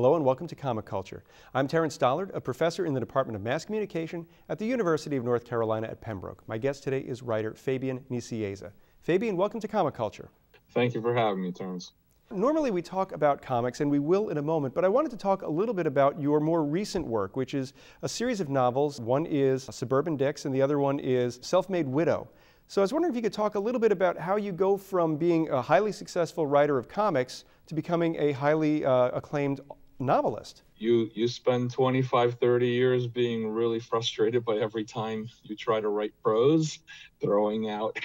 Hello and welcome to Comic Culture. I'm Terence Dollard, a professor in the Department of Mass Communication at the University of North Carolina at Pembroke. My guest today is writer Fabian Nicieza. Fabian, welcome to Comic Culture. Thank you for having me, Terence. Normally we talk about comics, and we will in a moment, but I wanted to talk a little bit about your more recent work, which is a series of novels. One is Suburban Dicks, and the other one is Self-Made Widow. So I was wondering if you could talk a little bit about how you go from being a highly successful writer of comics to becoming a highly uh, acclaimed novelist. You you spend 25, 30 years being really frustrated by every time you try to write prose, throwing out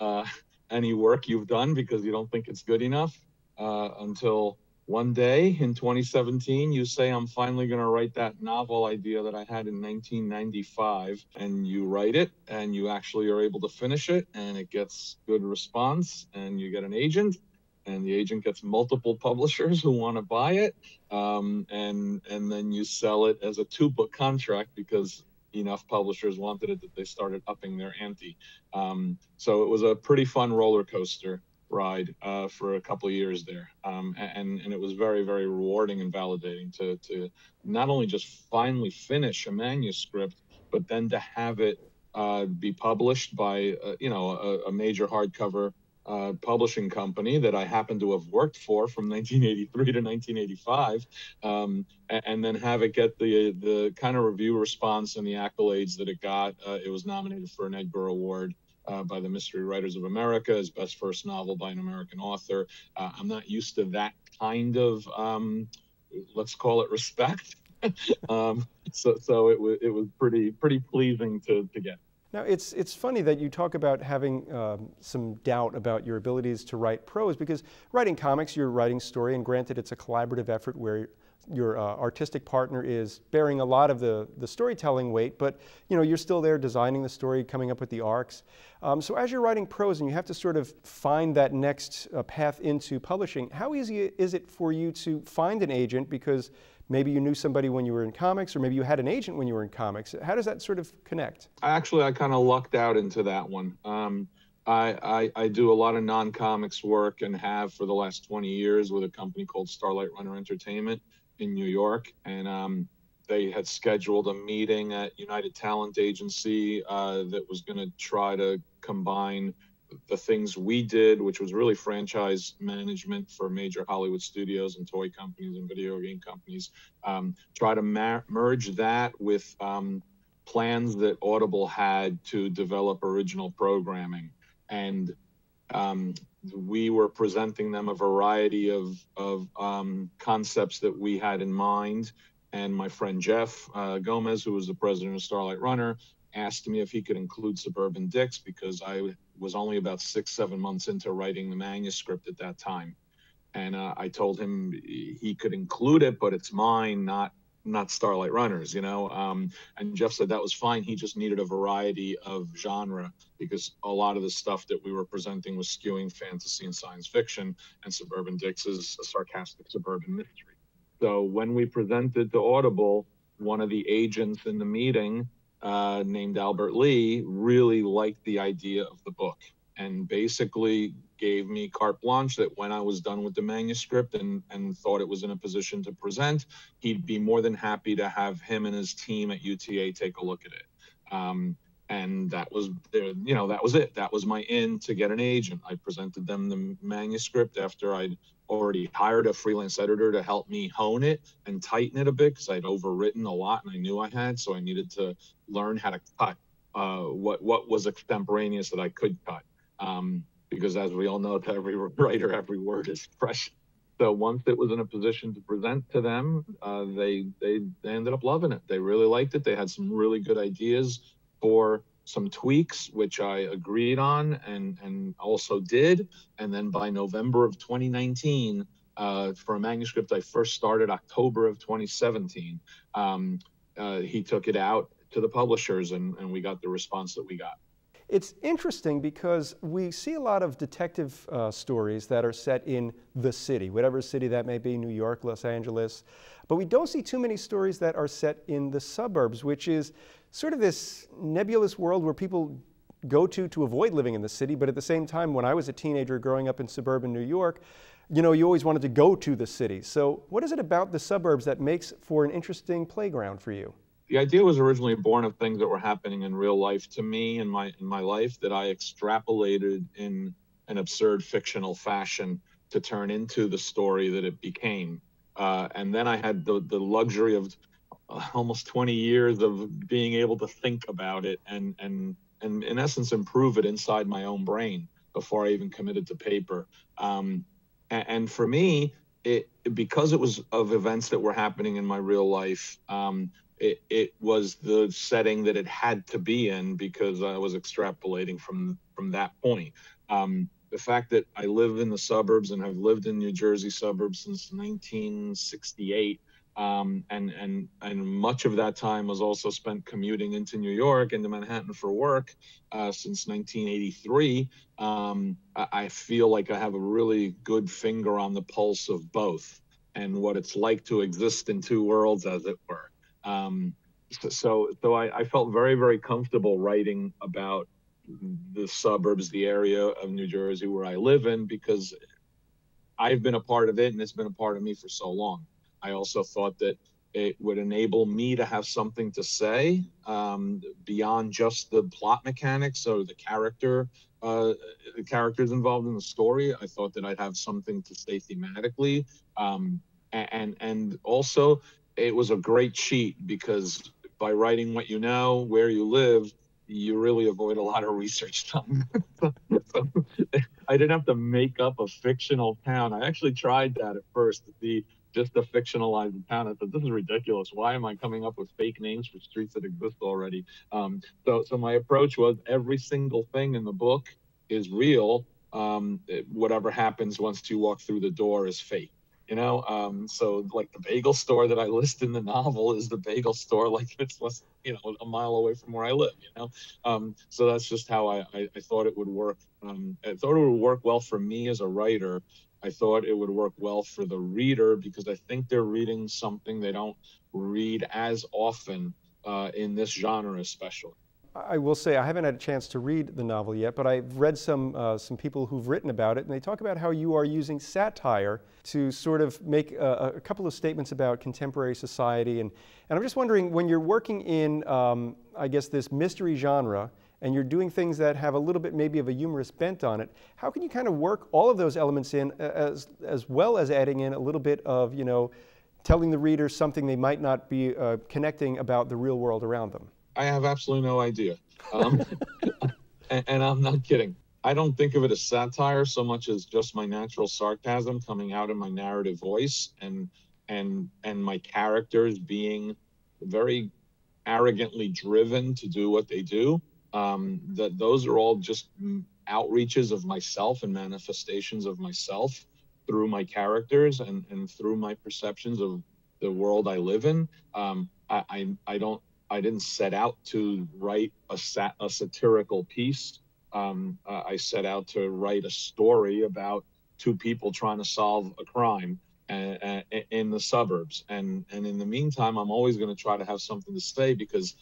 uh, any work you've done because you don't think it's good enough uh, until one day in 2017 you say i'm finally going to write that novel idea that i had in 1995 and you write it and you actually are able to finish it and it gets good response and you get an agent and the agent gets multiple publishers who want to buy it, um, and and then you sell it as a two book contract because enough publishers wanted it that they started upping their ante. Um, so it was a pretty fun roller coaster ride uh, for a couple of years there, um, and and it was very very rewarding and validating to to not only just finally finish a manuscript, but then to have it uh, be published by uh, you know a, a major hardcover uh, publishing company that I happen to have worked for from 1983 to 1985, um, and, and, then have it get the the kind of review response and the accolades that it got. Uh, it was nominated for an Edgar Award. Uh, by the Mystery Writers of America as best first novel by an American author. Uh, I'm not used to that kind of, um, let's call it respect. um, so, so it was it was pretty pretty pleasing to to get. Now, it's, it's funny that you talk about having um, some doubt about your abilities to write prose because writing comics, you're writing story, and granted, it's a collaborative effort where your uh, artistic partner is bearing a lot of the, the storytelling weight, but you know, you're still there designing the story, coming up with the arcs. Um, so as you're writing prose and you have to sort of find that next uh, path into publishing, how easy is it for you to find an agent because maybe you knew somebody when you were in comics or maybe you had an agent when you were in comics. How does that sort of connect? Actually i kind of lucked out into that one. Um, I, I, I, do a lot of non-comics work and have for the last 20 years with a company called starlight runner entertainment in new york. And um, they had scheduled a meeting at united talent agency uh, that was going to try to combine the things we did, which was really franchise management for major Hollywood studios and toy companies and video game companies, um, try to merge that with um, plans that Audible had to develop original programming. And um, we were presenting them a variety of, of um, concepts that we had in mind. And my friend Jeff uh, Gomez, who was the president of Starlight Runner, asked me if he could include Suburban Dicks because I was only about six, seven months into writing the manuscript at that time. And uh, I told him he could include it, but it's mine, not not Starlight Runners, you know. Um, and Jeff said that was fine. He just needed a variety of genre because a lot of the stuff that we were presenting was skewing fantasy and science fiction, and Suburban Dicks is a sarcastic suburban mystery. So when we presented to Audible, one of the agents in the meeting uh, named Albert Lee really liked the idea of the book and basically gave me carte blanche that when I was done with the manuscript and, and thought it was in a position to present, he'd be more than happy to have him and his team at UTA take a look at it. Um, and that was there, you know that was it that was my in to get an agent i presented them the manuscript after i'd already hired a freelance editor to help me hone it and tighten it a bit because i'd overwritten a lot and i knew i had so i needed to learn how to cut uh, what what was extemporaneous that i could cut um, because as we all know to every writer every word is fresh. So once it was in a position to present to them uh, they, they they ended up loving it. They really liked it. They had some really good ideas for some tweaks, which I agreed on and, and also did. And then by November of 2019, uh, for a manuscript I first started October of 2017, um, uh, he took it out to the publishers and, and we got the response that we got. It's interesting because we see a lot of detective uh, stories that are set in the city, whatever city that may be, New York, Los Angeles, but we don't see too many stories that are set in the suburbs, which is sort of this nebulous world where people go to to avoid living in the city, but at the same time, when I was a teenager growing up in suburban New York, you know, you always wanted to go to the city. So, what is it about the suburbs that makes for an interesting playground for you? The idea was originally born of things that were happening in real life to me in my in my life that I extrapolated in an absurd fictional fashion to turn into the story that it became. Uh, and then I had the the luxury of uh, almost 20 years of being able to think about it and and and in essence improve it inside my own brain before I even committed to paper. Um, and, and, for me, it because it was of events that were happening in my real life. Um, it, it was the setting that it had to be in because I was extrapolating from from that point. Um, the fact that I live in the suburbs and have lived in New Jersey suburbs since 1968 um, and and and much of that time was also spent commuting into New York into Manhattan for work uh, since 1983. Um, I, I, feel like I have a really good finger on the pulse of both and what it's like to exist in two worlds, as it were. Um, so so I, I felt very very comfortable writing about the suburbs, the area of New Jersey where I live in, because I've been a part of it and it's been a part of me for so long. I also thought that it would enable me to have something to say um, beyond just the plot mechanics or the character uh, the characters involved in the story. I thought that I'd have something to say thematically, um, and and also it was a great cheat because by writing what you know, where you live, you really avoid a lot of research time. I didn't have to make up a fictional town. I actually tried that at first to see just a fictionalized town. I said, this is ridiculous. Why am I coming up with fake names for streets that exist already? Um, so, so my approach was every single thing in the book is real. Um, whatever happens once you walk through the door is fake. You know, um, so like the bagel store that I list in the novel is the bagel store, like it's less, you know, a mile away from where I live. You know, um, so that's just how I, I, I thought it would work. Um, I thought it would work well for me as a writer I thought it would work well for the reader because I think they're reading something they don't read as often uh, in this genre, especially. I will say I haven't had a chance to read the novel yet, but I've read some uh, some people who've written about it, and they talk about how you are using satire to sort of make a, a couple of statements about contemporary society. And, and I'm just wondering, when you're working in, um, I guess, this mystery genre, and you're doing things that have a little bit maybe of a humorous bent on it, how can you kind of work all of those elements in as, as well as adding in a little bit of, you know, telling the reader something they might not be uh, connecting about the real world around them? I have absolutely no idea. Um, and, and I'm not kidding. I don't think of it as satire so much as just my natural sarcasm coming out in my narrative voice and and and my characters being very arrogantly driven to do what they do um, that those are all just outreaches of myself and manifestations of myself through my characters and, and through my perceptions of the world I live in. Um, I, I, I, don't I didn't set out to write a sat a satirical piece. Um, uh, I set out to write a story about two people trying to solve a crime uh, uh in the suburbs. And and in the meantime, I'm always going to try to have something to say because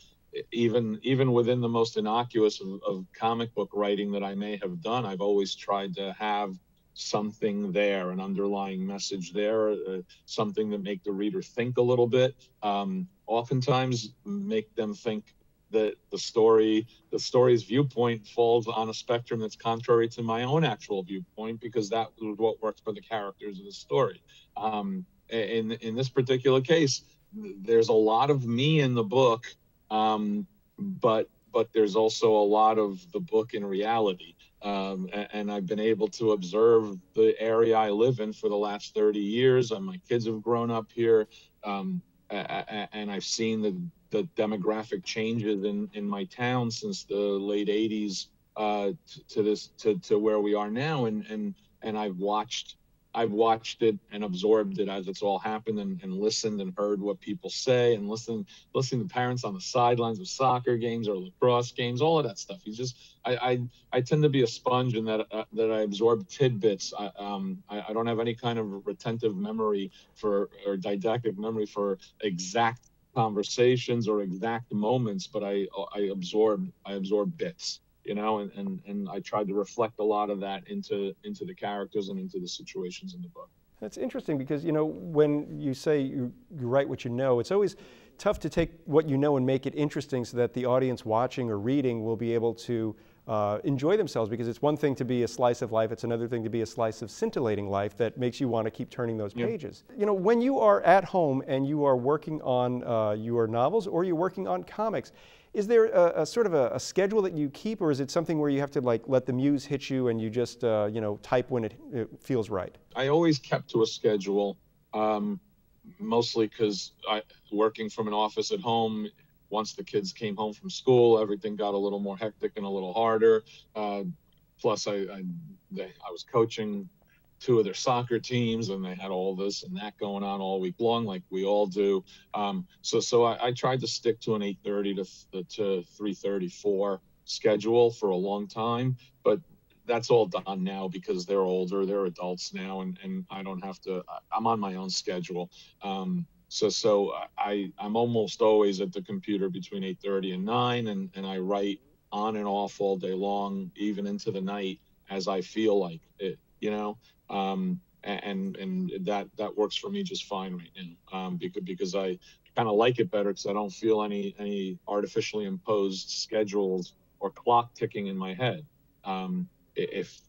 even even within the most innocuous of, of, comic book writing that I may have done, I've always tried to have something there, an underlying message there, uh, something that make the reader think a little bit. Um, oftentimes, make them think that the story, the story's viewpoint falls on a spectrum that's contrary to my own actual viewpoint, because that was what works for the characters of the story. Um, in in this particular case, there's a lot of me in the book um, but but there's also a lot of the book in reality. Um, and, I've been able to observe the area I live in for the last 30 years. And my kids have grown up here, um, and I've seen the, the demographic changes in, in my town since the late 80s uh, to, to this to, to where we are now. And and and I've watched I've watched it and absorbed it as it's all happened and, and listened and heard what people say and listened listening to parents on the sidelines of soccer games or lacrosse games, all of that stuff. You just I I, I tend to be a sponge in that uh, that I absorb tidbits. I, um, I, I don't have any kind of retentive memory for or didactic memory for exact conversations or exact moments, but I I absorb I absorb bits. You know, and, and, and I tried to reflect a lot of that into, into the characters and into the situations in the book. That's interesting because, you know, when you say you, you write what you know, it's always tough to take what you know and make it interesting so that the audience watching or reading will be able to uh, enjoy themselves because it's one thing to be a slice of life, it's another thing to be a slice of scintillating life that makes you want to keep turning those yeah. pages. You know, when you are at home and you are working on uh, your novels or you're working on comics, is there a, a sort of a, a, schedule that you keep, or is it something where you have to like let the muse hit you and you just uh, you know type when it, it, feels right? I always kept to a schedule, um, mostly because I working from an office at home. Once the kids came home from school, everything got a little more hectic and a little harder. Uh, plus, I I, I was coaching two of their soccer teams and they had all this and that going on all week long like we all do. Um, so so I, I, tried to stick to an 8.30 to, to 3.34 schedule for a long time but that's all done now because they're older they're adults now and, and i don't have to i'm on my own schedule. Um, so so i i'm almost always at the computer between 8.30 and 9 and, and i write on and off all day long even into the night as i feel like it you know um, and and that that works for me just fine right now um, because because I kind of like it better because I don't feel any any artificially imposed schedules or clock ticking in my head. Um, if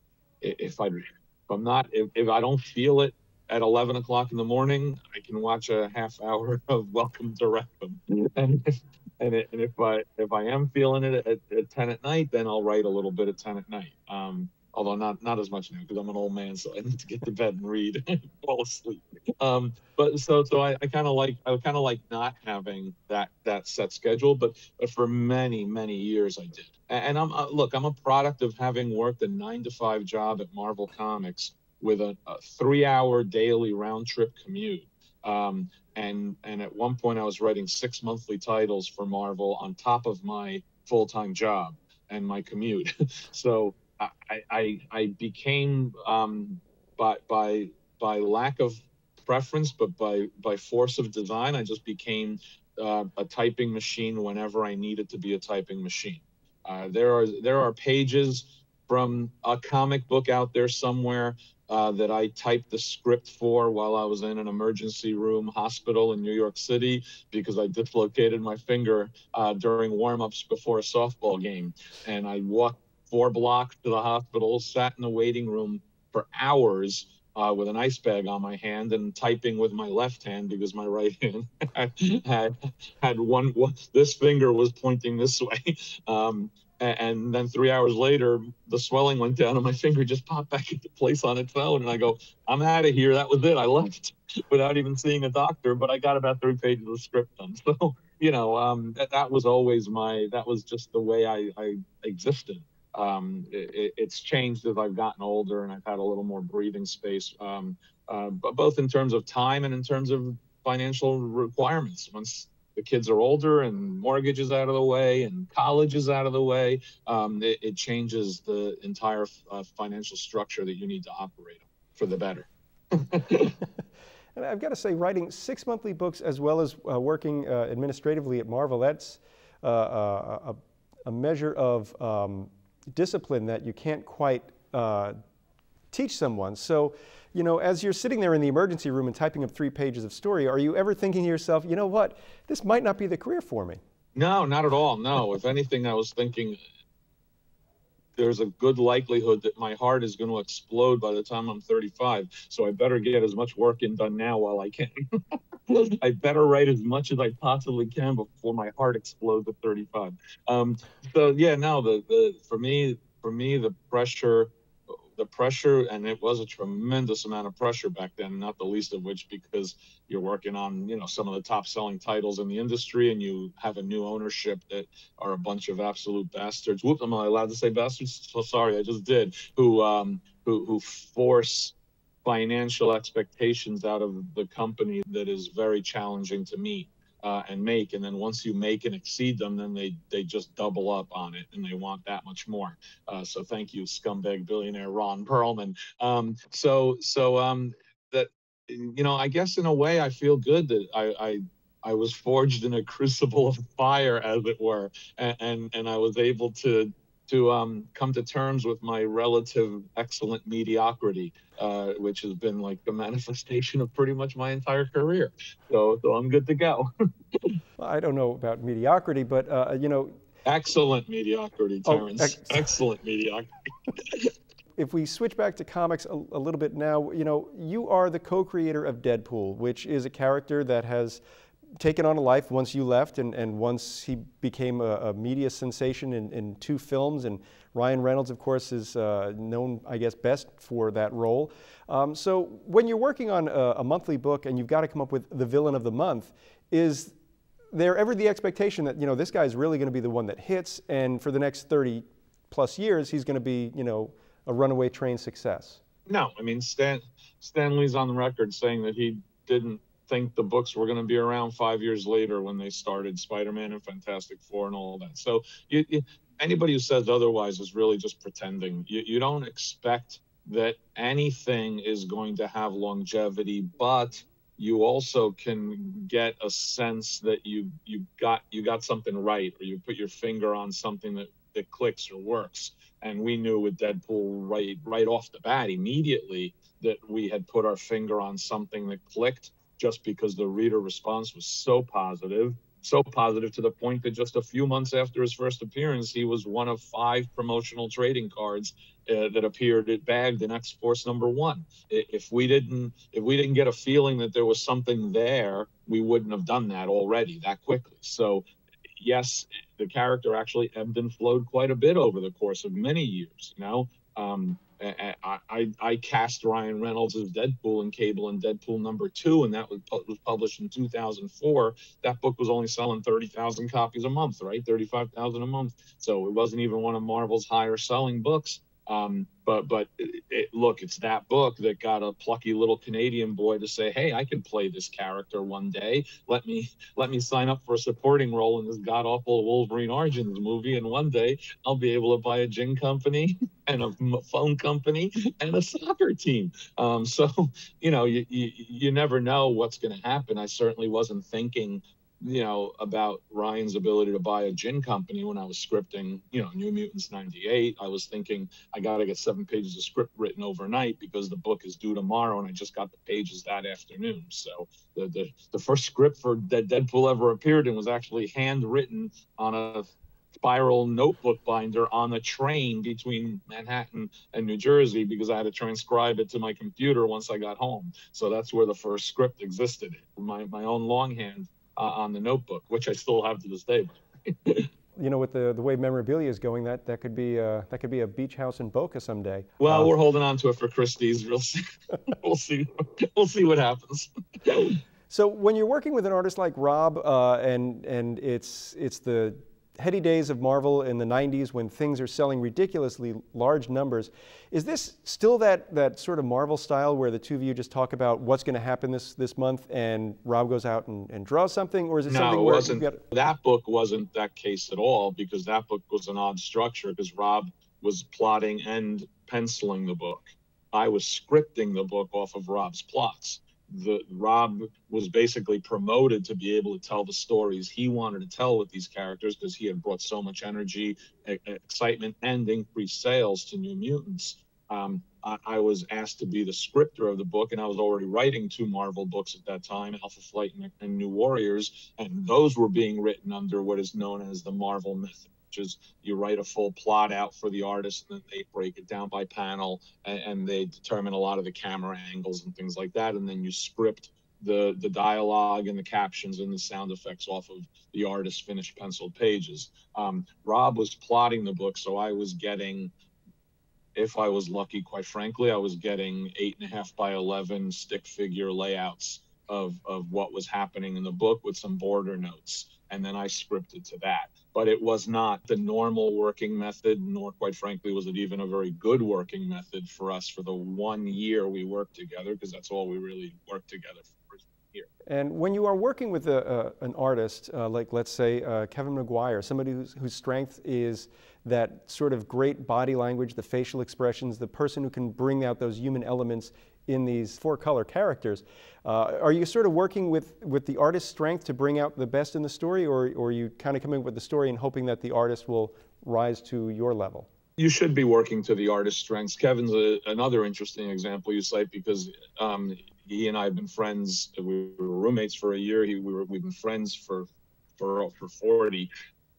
if I if I'm not if, if I don't feel it at 11 o'clock in the morning, I can watch a half hour of Welcome to Wrexham. and if, and if I if I am feeling it at, at 10 at night, then I'll write a little bit at 10 at night. Um, although not not as much now because I'm an old man, so I need to get to bed and read and fall asleep. Um, but so so I, I kind of like I kind of like not having that that set schedule, but but for many many years I did. And I'm uh, look, I'm a product of having worked a nine to five job at Marvel Comics with a, a three hour daily round trip commute. Um, and and at one point I was writing six monthly titles for Marvel on top of my full time job and my commute. so I, I, I became um, by by by lack of preference, but by by force of design, I just became uh, a typing machine whenever I needed to be a typing machine. Uh, there are there are pages from a comic book out there somewhere uh, that I typed the script for while I was in an emergency room hospital in New York City because I dislocated my finger uh, during warm-ups before a softball game, and I walked four blocks to the hospital, sat in the waiting room for hours uh, with an ice bag on my hand and typing with my left hand because my right hand had had one, one this finger was pointing this way. Um, and then three hours later, the swelling went down and my finger just popped back into place on its own. And I go, I'm out of here. That was it. I left without even seeing a doctor, but I got about three pages of script done. So, you know, um, that, that was always my, that was just the way I, I existed um, it, it's changed as I've gotten older and I've had a little more breathing space, um, uh, but both in terms of time and in terms of financial requirements. Once the kids are older and mortgage is out of the way and college is out of the way, um, it, it, changes the entire uh, financial structure that you need to operate for the better. and I've got to say, writing six monthly books as well as uh, working uh, administratively at Marvel, that's uh, uh, a, a, measure of um, discipline that you can't quite uh, teach someone. So, you know, as you're sitting there in the emergency room and typing up three pages of story, are you ever thinking to yourself, you know what, this might not be the career for me? No, not at all. No. if anything, I was thinking there's a good likelihood that my heart is going to explode by the time I'm 35. So I better get as much work in done now while I can. I better write as much as I possibly can before my heart explodes at 35. Um, so yeah, no, the, the for me for me the pressure the pressure and it was a tremendous amount of pressure back then not the least of which because you're working on you know some of the top selling titles in the industry and you have a new ownership that are a bunch of absolute bastards. Whoop am i allowed to say bastards? So sorry i just did. Who um who who force financial expectations out of the company that is very challenging to meet uh, and make. And then once you make and exceed them, then they they just double up on it and they want that much more. Uh, so thank you, scumbag billionaire Ron Perelman. Um, so so um, that you know, I guess in a way, I feel good that I. I I was forged in a crucible of fire, as it were, and, and, and I was able to to um, come to terms with my relative excellent mediocrity, uh, which has been like the manifestation of pretty much my entire career. So, so I'm good to go. I don't know about mediocrity, but uh, you know, excellent mediocrity, oh, Terence. Oh, ex- excellent mediocrity. if we switch back to comics a, a, little bit now, you know, you are the co-creator of Deadpool, which is a character that has taken on a life once you left and, and once he became a, a media sensation in, in, two films. And Ryan Reynolds, of course, is uh, known, I guess, best for that role. Um, so when you're working on a, a monthly book and you've got to come up with the villain of the month, is there ever the expectation that, you know, this guy's really going to be the one that hits and for the next 30 plus years, he's going to be, you know, a runaway train success? No, I mean, Stan, Stan Lee's on the record saying that he didn't think the books were going to be around five years later when they started Spider-Man and Fantastic Four and all that. So you, you, anybody who says otherwise is really just pretending. You, you don't expect that anything is going to have longevity, but you also can get a sense that you you got you got something right or you put your finger on something that that clicks or works and we knew with deadpool right right off the bat immediately that we had put our finger on something that clicked just because the reader response was so positive, so positive to the point that just a few months after his first appearance, he was one of five promotional trading cards uh, that appeared at bagged in X Force number one. If we didn't, if we didn't get a feeling that there was something there, we wouldn't have done that already that quickly. So, yes, the character actually ebbed and flowed quite a bit over the course of many years. You know, um, I, I, cast Ryan Reynolds as Deadpool in Cable and Deadpool number two, and that was, was published in 2004. That book was only selling 30,000 copies a month, right? 35,000 a month. So it wasn't even one of Marvel's higher selling books. Um, but but it, it, look, it's that book that got a plucky little Canadian boy to say, "Hey, I can play this character one day. Let me let me sign up for a supporting role in this god awful Wolverine Origins movie, and one day I'll be able to buy a gin company and a phone company and a soccer team." Um, so you know, you, you you never know what's going to happen. I certainly wasn't thinking you know, about Ryan's ability to buy a gin company when I was scripting, you know, New Mutants 98. I was thinking I got to get seven pages of script written overnight because the book is due tomorrow and I just got the pages that afternoon. So the, the, the first script for that Deadpool ever appeared in was actually handwritten on a spiral notebook binder on the train between Manhattan and New Jersey because I had to transcribe it to my computer once I got home. So that's where the first script existed. My, my own longhand uh, on the notebook, which I still have to this day. you know, with the, the way memorabilia is going, that that could be uh, that could be a beach house in Boca someday. Well, uh, we're holding on to it for Christie's. We'll see. we'll see. We'll see what happens. so when you're working with an artist like Rob, uh, and and it's it's the heady days of Marvel in the 90s when things are selling ridiculously large numbers. Is this still that, that sort of Marvel style where the two of you just talk about what's going to happen this, this month and Rob goes out and, and draws something? Or is it no, something it where wasn't, got... that book wasn't that case at all because that book was an odd structure because Rob was plotting and penciling the book. I was scripting the book off of Rob's plots the Rob was basically promoted to be able to tell the stories he wanted to tell with these characters because he had brought so much energy, excitement, and increased sales to New Mutants. Um, I, I, was asked to be the scripter of the book, and I was already writing two Marvel books at that time, Alpha Flight and, and New Warriors, and those were being written under what is known as the Marvel method which is you write a full plot out for the artist and then they break it down by panel and, and they determine a lot of the camera angles and things like that and then you script the the dialogue and the captions and the sound effects off of the artist's finished penciled pages. Um, Rob was plotting the book, so I was getting, if I was lucky, quite frankly, I was getting eight and a half by eleven stick figure layouts of of what was happening in the book with some border notes and then I scripted to that. But it was not the normal working method, nor quite frankly was it even a very good working method for us for the one year we worked together, because that's all we really worked together for. Here. And when you are working with a, an artist, uh, like let's say uh, Kevin Maguire, somebody whose, whose strength is that sort of great body language, the facial expressions, the person who can bring out those human elements in these four color characters. Uh, are you sort of working with, with the artist's strength to bring out the best in the story, or, or are you kind of coming with the story and hoping that the artist will rise to your level? You should be working to the artist's strengths. Kevin's a, another interesting example you cite because um, he and I have been friends. We were roommates for a year. He, we were, we've been friends for, for, for 40.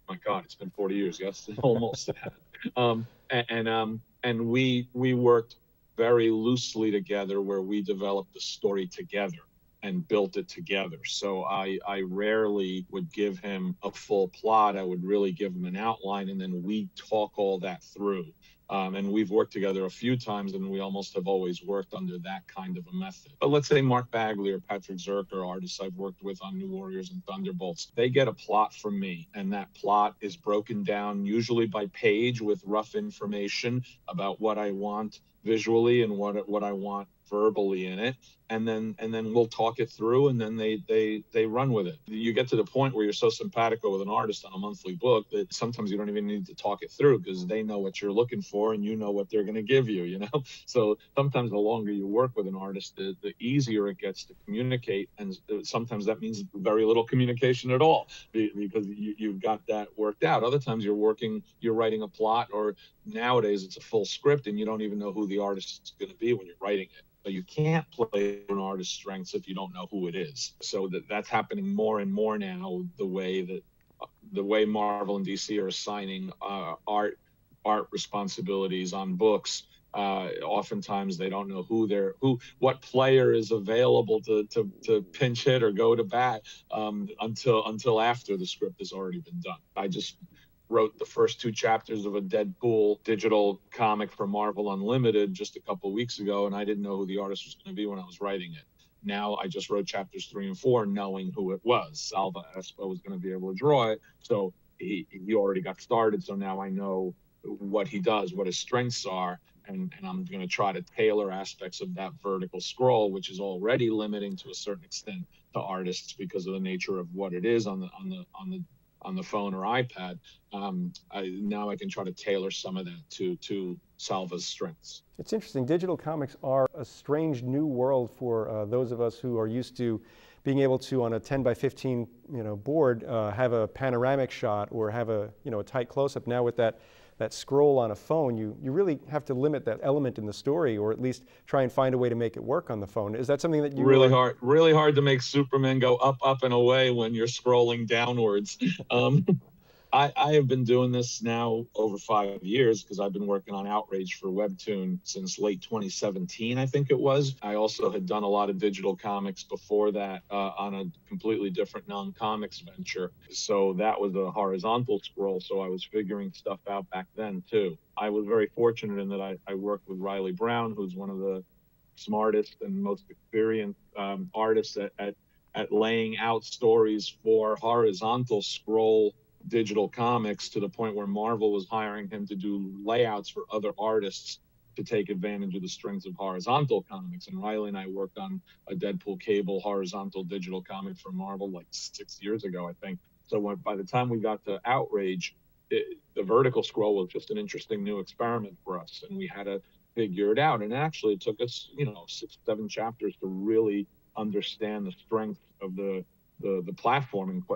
My God, it's been 40 years. Yes, almost. um, and, and, um, and we, we worked very loosely together where we developed the story together and built it together. So I, I rarely would give him a full plot. I would really give him an outline and then we talk all that through. Um, and we've worked together a few times and we almost have always worked under that kind of a method. But let's say Mark Bagley or Patrick Zircher, artists I've worked with on New Warriors and Thunderbolts, they get a plot from me. And that plot is broken down usually by page with rough information about what I want visually and what, what I want verbally in it. And then and then we'll talk it through and then they they they run with it. You get to the point where you're so simpatico with an artist on a monthly book that sometimes you don't even need to talk it through because they know what you're looking for and you know what they're going to give you you know? So sometimes the longer you work with an artist the, the easier it gets to communicate and uh, sometimes that means very little communication at all because you, you've got that worked out. Other times you're working you're writing a plot or nowadays it's a full script and you don't even know who the artist is going to be when you're writing it but you can't play an artist's strengths if you don't know who it is. So that that's happening more and more now. The way that the way Marvel and DC are assigning uh, art art responsibilities on books. Uh, oftentimes they don't know who they're who what player is available to to, to pinch hit or go to bat um, until until after the script has already been done. I just wrote the first two chapters of a Deadpool digital comic for Marvel Unlimited just a couple weeks ago, and I didn't know who the artist was going to be when I was writing it. Now I just wrote chapters three and four, knowing who it was. Salva Espin was going to be able to draw it, so he he already got started. So now I know what he does, what his strengths are, and, and I'm going to try to tailor aspects of that vertical scroll, which is already limiting to a certain extent to artists because of the nature of what it is on the on the on the on the phone or iPad. Um, I, now I can try to tailor some of that to to Salva's strengths. It's interesting. Digital comics are a strange new world for uh, those of us who are used to being able to, on a 10 by 15 you know board, uh, have a panoramic shot or have a you know a tight close-up. Now with that that scroll on a phone, you, you really have to limit that element in the story, or at least try and find a way to make it work on the phone. Is that something that you really hard, really hard to make Superman go up, up and away when you're scrolling downwards? Um, I, I have been doing this now over five years because I've been working on Outrage for Webtoon since late 2017, I think it was. I also had done a lot of digital comics before that uh, on a completely different non comics venture. So that was a horizontal scroll. So I was figuring stuff out back then too. I was very fortunate in that I, I worked with Riley Brown, who's one of the smartest and most experienced um, artists at, at, at laying out stories for horizontal scroll digital comics to the point where Marvel was hiring him to do layouts for other artists to take advantage of the strengths of horizontal comics. And Riley and I worked on a Deadpool cable horizontal digital comic for Marvel like six years ago, I think. So when, by the time we got to Outrage, it, the vertical scroll was just an interesting new experiment for us, and we had to figure it out. And actually, it took us, you know, six, seven chapters to really understand the strength of the the, the platform and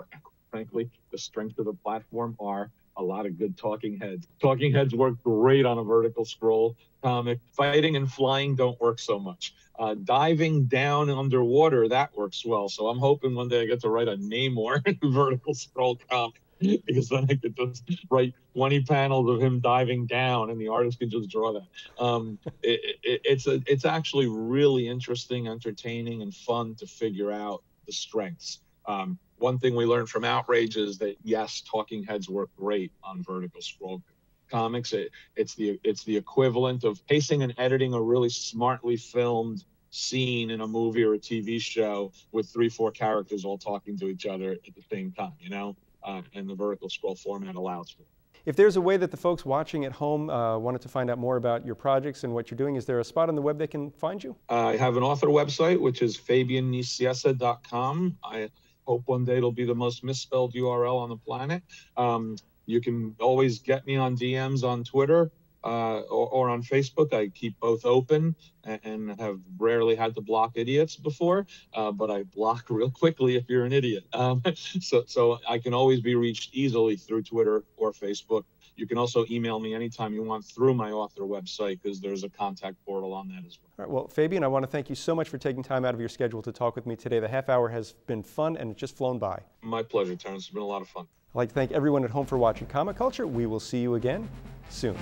frankly, the strength of the platform are a lot of good talking heads. Talking heads work great on a vertical scroll comic. Fighting and flying don't work so much. Uh, diving down underwater, that works well. So I'm hoping one day I get to write a Namor vertical scroll comic because then I could just write 20 panels of him diving down and the artist can just draw that. Um, it, it, it's, a, it's actually really interesting, entertaining, and fun to figure out the strengths. Um, one thing we learned from Outrage is that yes, talking heads work great on vertical scroll comics. It, it's the it's the equivalent of pacing and editing a really smartly filmed scene in a movie or a TV show with three four characters all talking to each other at the same time. You know, uh, and the vertical scroll format allows for. It. If there's a way that the folks watching at home uh, wanted to find out more about your projects and what you're doing, is there a spot on the web they can find you? I have an author website, which is fabiannicieza.com. I hope one day it'll be the most misspelled URL on the planet. Um, you can always get me on DMs on Twitter uh, or, or, on Facebook. I keep both open and, and have rarely had to block idiots before, uh, but I block real quickly if you're an idiot. Um, so, so I can always be reached easily through Twitter or Facebook you can also email me anytime you want through my author website because there's a contact portal on that as well. All right, well, Fabian, I want to thank you so much for taking time out of your schedule to talk with me today. The half hour has been fun and it's just flown by. My pleasure, Terence. It's been a lot of fun. I'd like to thank everyone at home for watching Comic Culture. We will see you again soon.